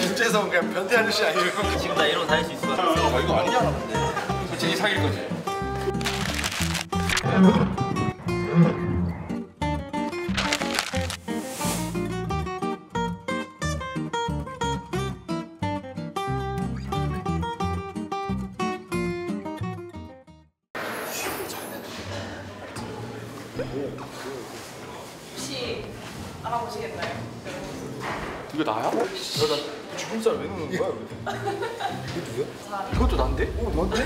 김재성 그냥 변태 아저씨 아니에요? 지금 나 이러고 다닐 수 같아. 아, 이거 아니잖아 근데. 솔직히 사귈 거지. 혹시 알아보시겠나요? 이거 나야? 죽은 쌀왜 넣는 거야? 왜? 이것도 난데? 어 너한테?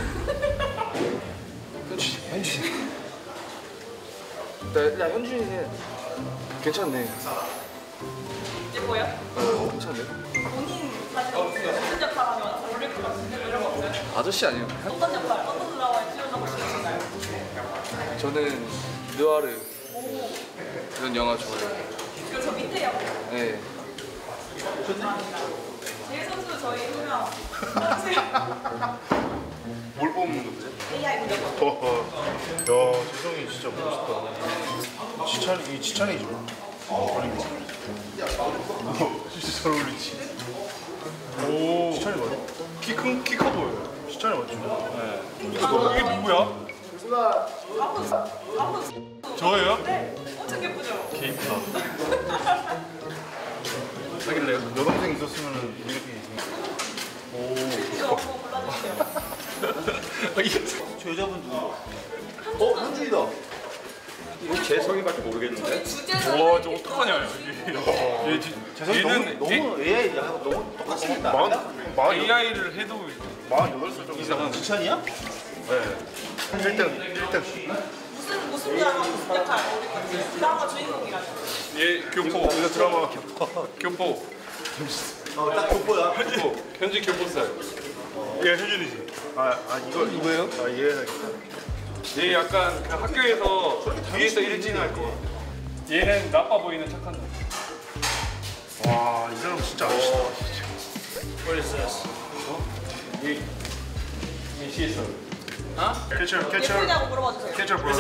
현준이 현준이. 나, 나 현준이는 괜찮네. 예뻐요? 어 괜찮네. 본인 사실 무슨 역할 하면 어울릴 것 같은데 이런 거 없어요? 아저씨 아니에요? 어떤 역할, 어떤 드라마에 출연하고 싶으신가요? 저는 느와르 이런 영화 좋아해요. 그리고 저 밑에요. 네. 제일 선수 저희 유명 뭘 뽑는 건데? AI 무조건. 어허. 야, 지성이 진짜 멋있다. 지찬이, 이 지찬이지. 어, 아닌가? 어, 진짜 잘 어울리지. 오. 지찬이 맞아? 키 큰, 키커 보여요. 지찬이 맞죠? 네. 이게 누구야? 아무도 아무도 저예요? 네, 엄청 예쁘죠? 개이쁘다. 사귈래요? 여동생 있었으면 이렇게. 이거 골라주세요. 저 여자분 누구? 어, 현준이다. 재성이밖에 모르겠는데. 저희 주제는 와, 저 어떡하냐, 여기. 얘 지- 재성이 얘는 너무, 너무 AI 너무 똑같이 생겼다. 마흔, 마흔, AI를 해도 마흔 여덟 살 정도. 이상한. 지찬이야? 네. 1등, 1등. 무슨 무슨 드라마 무슨 역할 어울릴 것 같아요? 드라마 주인공이라면. 얘 교포. 이거 드라마 교포. 어, 딱 돋보야. 교포. 현지 교포살. 얘 현준이지. 아, 아 이거 누구예요? 아 얘. 얘 약간 그 학교에서 뒤에서 일진할 거. 얘는 나빠 보이는 착한 놈. 와, 이 사람 진짜 아시다. 미시에서. 캐쳐, 캐쳐, 예쁘냐고 물어봐 주세요. 캐쳐 브로.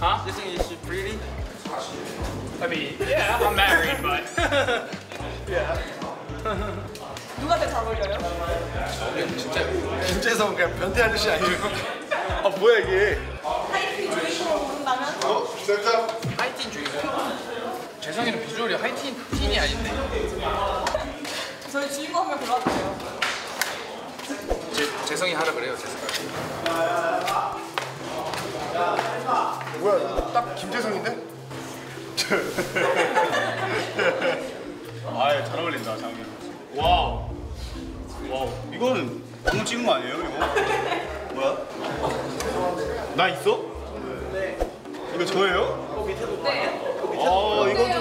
Huh? This thing is pretty. I mean, yeah, I'm married, but. 누가 제일 잘 어울려요? 김재성 그냥 변태 아저씨 아니에요? 아 뭐야 이게? 하이틴 주인공을 고른다면? 어, 진짜? 하이틴 주의고. 재성이는 비주얼이 하이틴 틴이 아닌데. 저희 주인공 한명 골라주세요. 재, 재성이 하라 그래요, 재성. 뭐야 이거 딱 김재성인데? 아예 잘 어울린다 장면. Wow. Wow. 이거는 너무 찍은 거 아니에요 이거? 뭐야? 나 있어? 이거 저예요? 네. 아 이건 좀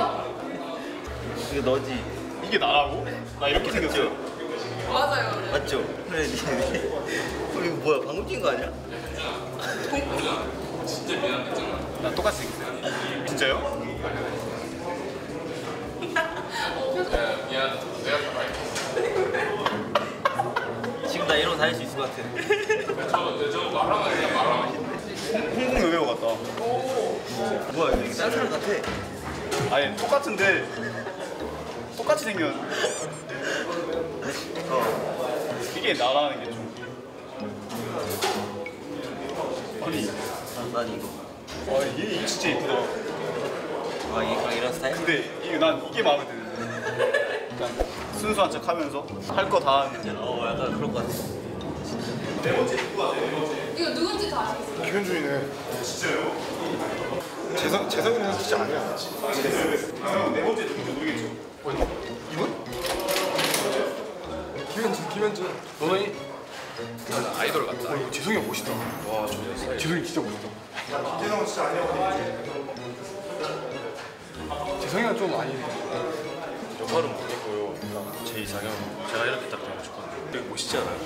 이거 너지. 이게 나라고? 나 이렇게 생겼어요. 맞아요. 맞죠? 그래, 니 어, 이거 뭐야? 방금 찍은 거 아니야? 나 똑같이 생겼어요. 진짜요? 미안, 내가 다 지금 나 이러고 다닐 수 있을 것 같아. 홍콩 여배우 같다. 뭐야, 이거 다른 사람 같아. 아니 똑같은데 똑같이 생겼. 어. 이게 나라는 게 좀. 아니, 난, 난 이거. 와 얘, 얘 진짜 이쁘다. 아, 이거 이런 스타일? 근데 이게 난 이게 마음에 드는데. 그냥 순수한 척 하면서 할 거 다 하는. 어, 약간 그런 것 같아. 이거 누군지 다 아시겠어요? 김현준이네. 재성 재성이는 진짜 아니야. 네 번째 누군지 모르겠죠. 김현준 김현준. 너는 나는 아이돌 같다. 어, 이거 재성이 멋있다. 와, 저 재성이 진짜 멋있다. 김재성은 진짜 아니야. 재성이가 좀 아닌데. 역할은 모르겠고요. 제 이상형 제가 이렇게 딱 되고 싶거든요. 되게 멋있지 않아요?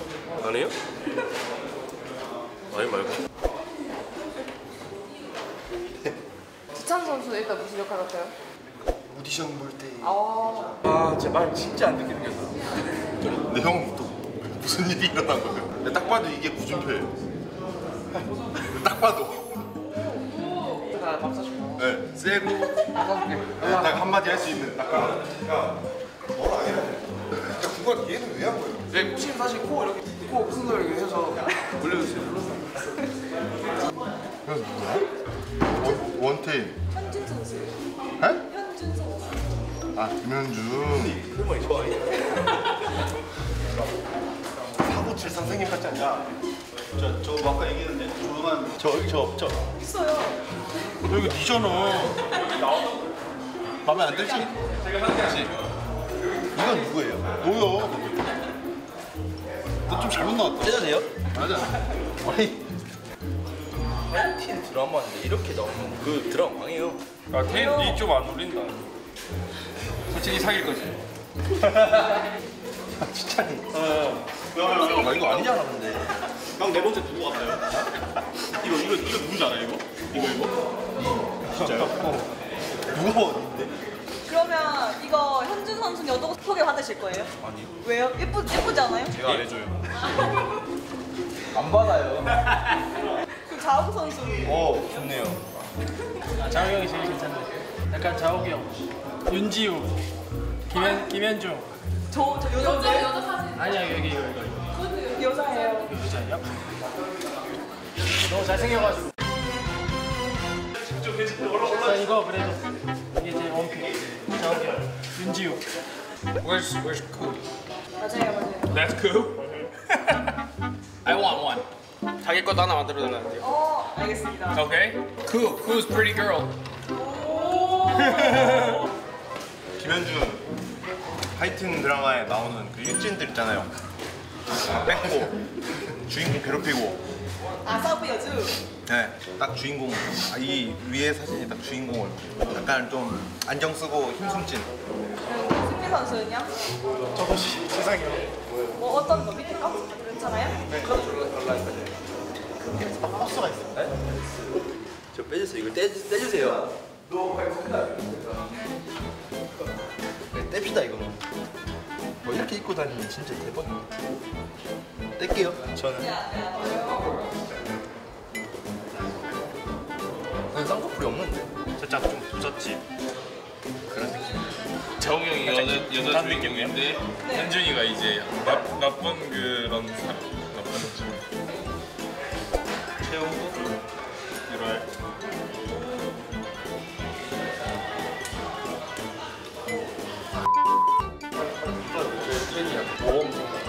아니에요? 아니 말고. 지찬 선수 일단 무슨 역할 같아요? 오디션 볼 때. 아, 아, 제말 진짜 안 듣게 생겼어. 근데 형은 또 무슨 일이 일어난 거예요? 근데 딱 봐도 이게 구준표예요. 딱 봐도. 나밥 사줄게. 네, 세고 딱 한마디 할 수 있는 딱 그런. 그건 얘는 왜 한 거예요? 네, 혹시 사실 코 이렇게 코큰거 이렇게 해서 올려주세요. 그래서 누구야? 원, 원태인. 현준 선수. 에? 아 김현준. 정말 좋아해. 사고 칠 선생님 같지 않냐? 저, 저 아까 얘기했는데 조용한 저 여기 저 저. 있어요. 너 이거 니잖아. 마음에 안 들지? 그렇지. 이건 누구예요? 너요. 너좀 잘못 나왔다. 떼자세요? 맞아. 아니 하이틴 드라마인데 이렇게 나오면 그 드라마 망해요. 아, 걔는 니좀안 어울린다. 솔직히 사귈 거지. 나 이거 아니잖아 근데. 형네 번째 누구 같아요? 이거 이거 이거 누구지 않아요 이거? 이거 이거? 진짜요? 누가 어딘데? 그러면 이거 현준 선수는 어떤 소개 받으실 거예요? 아니요. 왜요? 예쁘 예쁘지 않아요? 제가 안 해줘요. 안 받아요. 그럼 자욱 선수. 어 좋네요. 자욱이 형이 제일 괜찮네. 약간 자욱이 형, 윤지우, 김현 김현중. 저 저 여자인데 여자 사진. 아니야 여기 이거 이거 이거 여자예요. 여자예요? 너무 잘생겨가지고. 자 이거 그래도 이게 제 원픽. 자욱이 형, 윤지우. Where's Where's cool? 맞아요 맞아요. That's cool. I want one. 자기 것도 하나 만들어 달라는데요. 어 알겠습니다. Okay. Cool. Cool's pretty girl. 김현준 하이틴 드라마에 나오는 그 일진들 있잖아요. 뺏고 주인공 괴롭히고. 아 서브 여주. 네, 딱 주인공. 아, 이 위에 사진이 딱 주인공 얼굴. 약간 좀 안경 쓰고 힘숨찐. 승리 선수는요? 저도 시, 세상에 뭐 어떤 거 밑에 거? 괜찮아요? 버스가 있어. 저 빼주세요. 이거 떼, 떼주세요. 네, 뗍시다 이거는. 뭐 이렇게 입고 다니면 진짜 대박이에요. 뗄게요. 저는. 저는 쌍꺼풀이 없는데. 살짝 좀 부잣집 그런 느낌. 정우 형이 여자 여자 주인공인데 현준이가 이제 나, 나쁜 그런 사람. 최영도 1월 모범